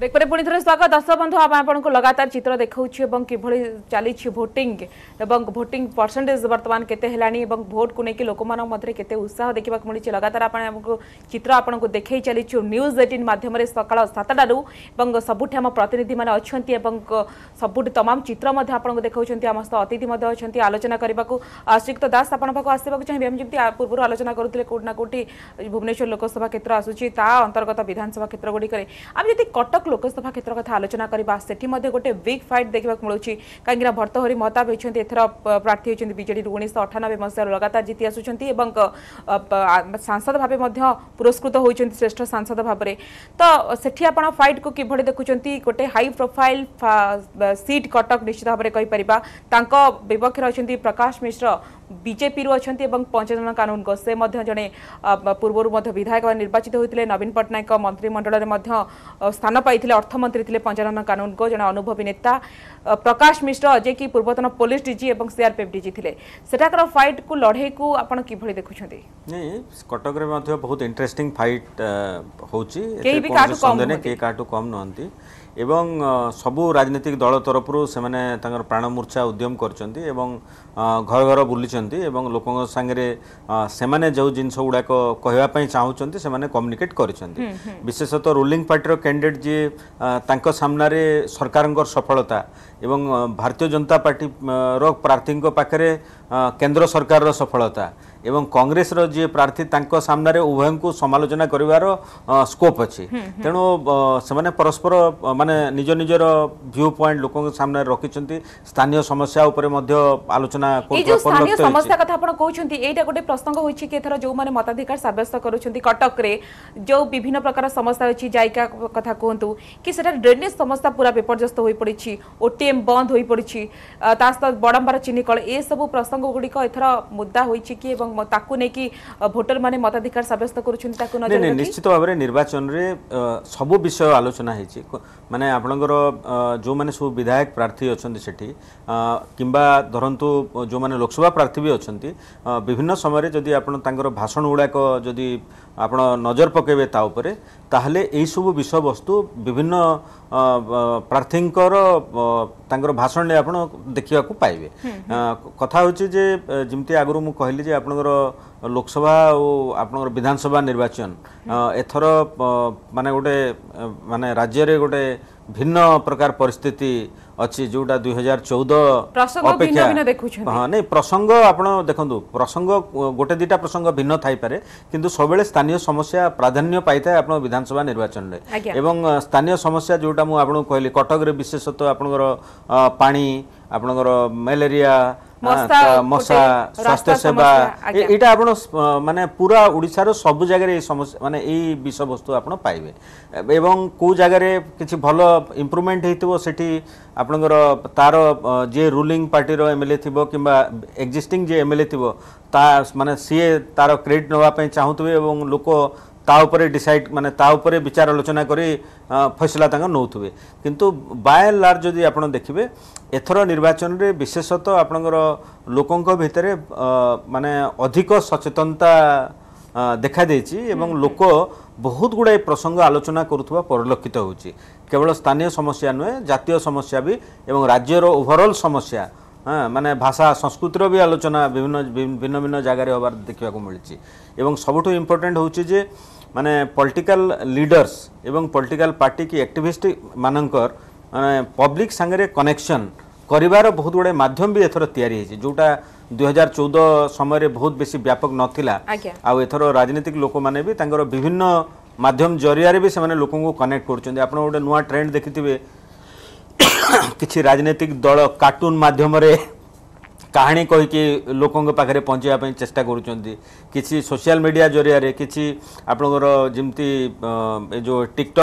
देखे पुणि थे स्वागत दशबंधु आम आपको लगातार चित्र देखा कि चली भोटिंग भोटिंग परसेंटेज बर्तमान केोट को लेकिन लोक मेरे के उत्साह देखा मिली लगातार चित्र आपंक देखे चली न्यूज एटीन मध्यम सका सतटूँ सबुठी आम प्रतिनिधि मैंने अच्छा सब तमाम चित्र देखते आम सब अतिथि अच्छा आलोचना करने को श्रीयुक्त दास आपको आसवाक चाहिए जमी पूर्व आलोचना करुते कौटना कौटी भुवनेश्वर लोकसभा क्षेत्र आसूँ ता अंतर्गत विधानसभा क्षेत्र गुड़िक कटक લોકસભા ક્ષેત્ર કથા આલોચના કરવા સેઠી મધ્ય ગોટે ବିଗ୍ ଫାଇଟ୍ ଦେଖିବାକୁ ମିଳୁଛି କାହିଁକିନା ଭର୍ତ୍ତହରି ମହତାବ ହେଉଛନ୍ତି ଏଥର ପ୍ରାର୍ଥୀ ହେଉଛନ୍ତି ବିଜେଡ଼ିରୁ ଉଣେଇଶହ ଅଠାନବେ ମସିହାରୁ ଲଗାତାର ଜିତି ଆସୁଛନ୍ତି ଏବଂ ସାଂସଦ ଭାବେ ମଧ୍ୟ ପୁରସ୍କୃତ ହୋଇଛନ୍ତି ଶ୍ରେଷ୍ଠ ସାଂସଦ ଭାବରେ ତ ସେଠି ଆପଣ ଫାଇଟ୍କୁ କିଭଳି ଦେଖୁଛନ୍ତି ଗୋଟେ ହାଇ ପ୍ରୋଫାଇଲ୍ ସିଟ୍ କଟକ ନିଶ୍ଚିତ ଭାବରେ କହିପାରିବା ତାଙ୍କ ବିପକ୍ଷରେ ଅଛନ୍ତି ପ୍ରକାଶ ମିଶ୍ର বিজেপিরু অনেক এবং পঞ্চজন কানুনগো সে জনে পূর্বর বিধায়ক নির্বাচিত হয়েছে নবীন পট্টনাক মন্ত্রিমণ্ডলের স্থান পাই অর্থমন্ত্রী লে পঞ্চজন কানুনগো জন অনুভবী নেতা প্রকাশ মিশ্র যে কি পূর্বতন পুলিশ ডিজি এবং সিআরপিএফ ডিজি লে সেটাকার ফাইট কু লড়াই কু আপনার কিভাবে দেখুছেন কটকরে বহুত ইন্টারেস্টিং ফাইট হচ্ছে কে কাহু কম নুহতি এবং সবু রাজনৈতিক দল তরফর সে তাঁর প্রাণমূর্ছা উদ্যম করছেন এবং ঘর ঘর বুলিছেন ବୁଝୁଛନ୍ତି ଏବଂ ଲୋକଙ୍କ ସାଙ୍ଗରେ ସେମାନେ ଯେଉଁ ଜିନିଷ ଗୁଡ଼ାକ କହିବା ପାଇଁ ଚାହୁଁଛନ୍ତି ସେମାନେ କମ୍ୟୁନିକେଟ୍ କରିଛନ୍ତି ବିଶେଷତଃ ରୁଲିଂ ପାର୍ଟିର କ୍ୟାଣ୍ଡିଡେଟ୍ ଯିଏ ତାଙ୍କ ସାମ୍ନାରେ ସରକାରଙ୍କର ସଫଳତା ଏବଂ ଭାରତୀୟ ଜନତା ପାର୍ଟିର ପ୍ରାର୍ଥୀଙ୍କ ପାଖରେ କେନ୍ଦ୍ର ସରକାରର ସଫଳତା ଏବଂ କଂଗ୍ରେସର ଯିଏ ପ୍ରାର୍ଥୀ ତାଙ୍କ ସାମ୍ନାରେ ଉଭୟଙ୍କୁ ସମାଲୋଚନା କରିବାର ସ୍କୋପ୍ ଅଛି ତେଣୁ ସେମାନେ ପରସ୍ପର ମାନେ ନିଜ ନିଜର ଭ୍ୟୁ ପଏଣ୍ଟ ଲୋକଙ୍କ ସାମ୍ନାରେ ରଖିଛନ୍ତି ସ୍ଥାନୀୟ ସମସ୍ୟା ଉପରେ ମଧ୍ୟ ଆଲୋଚନା ସମସ୍ୟା କଥା ଆପଣ କହୁଛନ୍ତି ଏଇଟା ଗୋଟେ ପ୍ରସଙ୍ଗ ହୋଇଛି କି ଏଥର ଯେଉଁମାନେ ମତାଧିକାର ସାବ୍ୟସ୍ତ କରୁଛନ୍ତି କଟକରେ ଯେଉଁ ବିଭିନ୍ନ ପ୍ରକାର ସମସ୍ୟା ଅଛି ଜାଇକା କଥା କୁହନ୍ତୁ କି ସେଟା ଡ୍ରେନେଜ ସମସ୍ୟା ପୁରା ବିପର୍ଯ୍ୟସ୍ତ ହୋଇପଡ଼ିଛି ଓଟିଏମ୍ ବନ୍ଦ ହୋଇପଡ଼ିଛି ତା ସହିତ ବଡ଼ମ୍ବାର ଚିନିକଳ ଏସବୁ ପ୍ରସଙ୍ଗ প্রসঙ্গগুড়ি এথর মুদা হয়েছে কি এবং তাকে নেই ভোটর মানে মতাধিকার সাব্যস্ত করছেন তাকে নিশ্চিত ভাবে নির্বাচনরে সবু বিষয় আলোচনা হয়েছে মানে আপনার যে সব বিধায়ক প্রার্থী অনেক সেটি কিংবা ধরতু যে লোকসভা প্রার্থী বি অনেক বিভিন্ন সময় যদি আপনার তাঁর ভাষণ গুড়াক যদি আপনার নজর পকাইবে তা উপরে তাহলে এইসব বিষয়বস্তু বিভিন্ন প্রার্থীঙ্কর তাঁর ভাষণে আপনার দেখা পাইবে কথা হচ্ছে যে যেমি আগর মু কহিলি যে আপনার লোকসভা ও আপনার বিধানসভা নির্বাচন এথর মানে গোটে মানে রাজ্যের গোটে ভিন্ন প্রকার পরিস্থিতি ଅଛି ଯେଉଁଟା ଦୁଇ ହଜାର ଚଉଦ ଅପେକ୍ଷା ହଁ ନାଇଁ ପ୍ରସଙ୍ଗ ଆପଣ ଦେଖନ୍ତୁ ପ୍ରସଙ୍ଗ ଗୋଟେ ଦୁଇଟା ପ୍ରସଙ୍ଗ ଭିନ୍ନ ଥାଇପାରେ କିନ୍ତୁ ସବୁବେଳେ ସ୍ଥାନୀୟ ସମସ୍ୟା ପ୍ରାଧାନ୍ୟ ପାଇଥାଏ ଆପଣ ବିଧାନସଭା ନିର୍ବାଚନରେ ଏବଂ ସ୍ଥାନୀୟ ସମସ୍ୟା ଯେଉଁଟା ମୁଁ ଆପଣଙ୍କୁ କହିଲି କଟକରେ ବିଶେଷତଃ ଆପଣଙ୍କର ପାଣି ଆପଣଙ୍କର ମ୍ୟାଲେରିଆ হ্যাঁ, মশা স্বাস্থ্য সেবা এটা আপনার মানে পুরা ওড়িশার সবু জায়গায় এই সমস্যা মানে এই বিষয়বস্তু আপনার পাইবে এবং কেউ জায়গায় কিছু ভালো ইম্প্রুভমেন্ট হয়েছিল সেটি আপনার তার যে রুলিং পার্টির এমএলএ থাকবে কিংবা এক্সিষ্টিং যে এমএলএ থাকবে তা মানে সি তার ক্রেডিট নেওয়া চাহুবে এবং লোক তা উপরে ডিসাইড মানে তা উপরে বিচার আলোচনা করে ফসলা তাঙ্ক নৌথে কিন্তু বাই আন্ড লার্জ যদি আপনার দেখবে এথর নির্বাচনের বিশেষত আপনার লোক ভিতরে মানে অধিক সচেতনতা দেখাদেইছি এবং লোক ବହୁତ ଗୁଡ଼ାଏ ପ୍ରସଙ୍ଗ ଆଲୋଚନା କରୁଥିବା ପରିଲକ୍ଷିତ ହେଉଛି କେବଳ ସ୍ଥାନୀୟ ସମସ୍ୟା ନୁହେଁ ଜାତୀୟ ସମସ୍ୟା ବି ଏବଂ ରାଜ୍ୟର ଓଭରଅଲ୍ ସମସ୍ୟା ମାନେ ଭାଷା ସଂସ୍କୃତିର ବି ଆଲୋଚନା ବିଭିନ୍ନ ଭିନ୍ନ ଭିନ୍ନ ଜାଗାରେ ହେବାର ଦେଖିବାକୁ ମିଳିଛି ଏବଂ ସବୁଠୁ ଇମ୍ପୋର୍ଟାଣ୍ଟ ହେଉଛି ଯେ মানে পলিটিকাল লিডর্স এবং পলিটিকাল পার্টি কি একটিভিস্ট মানকর মানে পব্লিক সাঙ্গে কনেকশন করবার বহুত গুড়ে মাধ্যম বি এথর তৈরি হয়েছে যেটা দুই হাজার চৌদ সময় বহুত বেশি ব্যাপক নথিলা আথর রাজনৈতিক লোক মানে বি তাঙ্কর বিভিন্ন মাধ্যম জরিয়ারে বি সেমানে লোকଙ୍କୁ কনেক্ট করছেন আপনার গোটে নূয়া ট্রেন্ড দেখিথিবে কিছু রাজনৈতিক দল কার্টুন মাধ্যমে कहानी कह कि लोकों पाखे पहुँचाप चेस्ट कर सोशल मीडिया जरिया किसी आपणकर जमती जो टिकटक